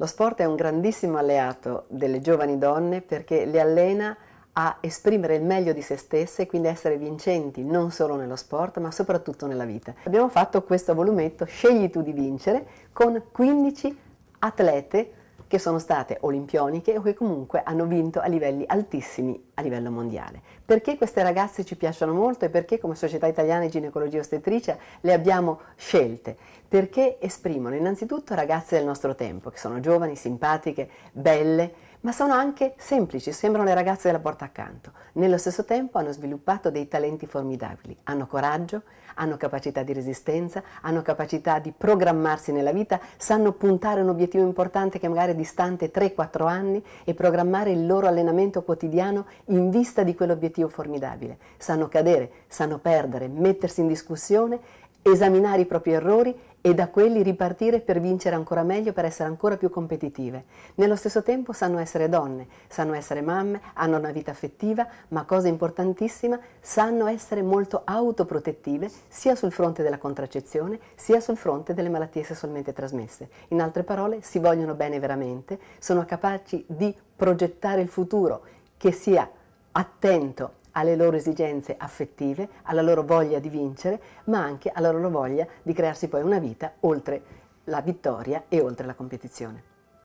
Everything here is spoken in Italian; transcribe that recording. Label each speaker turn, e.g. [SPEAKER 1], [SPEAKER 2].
[SPEAKER 1] Lo sport è un grandissimo alleato delle giovani donne perché le allena a esprimere il meglio di se stesse e quindi essere vincenti non solo nello sport ma soprattutto nella vita. Abbiamo fatto questo volumetto Scegli tu di vincere con 15 atlete che sono state olimpioniche o che comunque hanno vinto a livelli altissimi a livello mondiale. Perché queste ragazze ci piacciono molto e perché come Società Italiana di Ginecologia Ostetricia le abbiamo scelte? Perché esprimono innanzitutto ragazze del nostro tempo, che sono giovani, simpatiche, belle, ma sono anche semplici, sembrano le ragazze della porta accanto. Nello stesso tempo hanno sviluppato dei talenti formidabili, hanno coraggio, hanno capacità di resistenza, hanno capacità di programmarsi nella vita, sanno puntare un obiettivo importante che magari è distante 3-4 anni e programmare il loro allenamento quotidiano in vista di quell'obiettivo formidabile. Sanno cadere, sanno perdere, mettersi in discussione esaminare i propri errori e da quelli ripartire per vincere ancora meglio, per essere ancora più competitive. Nello stesso tempo sanno essere donne, sanno essere mamme, hanno una vita affettiva, ma cosa importantissima, sanno essere molto autoprotettive sia sul fronte della contraccezione sia sul fronte delle malattie sessualmente trasmesse. In altre parole, si vogliono bene veramente, sono capaci di progettare il futuro che sia attento alle loro esigenze affettive, alla loro voglia di vincere, ma anche alla loro voglia di crearsi poi una vita oltre la vittoria e oltre la competizione.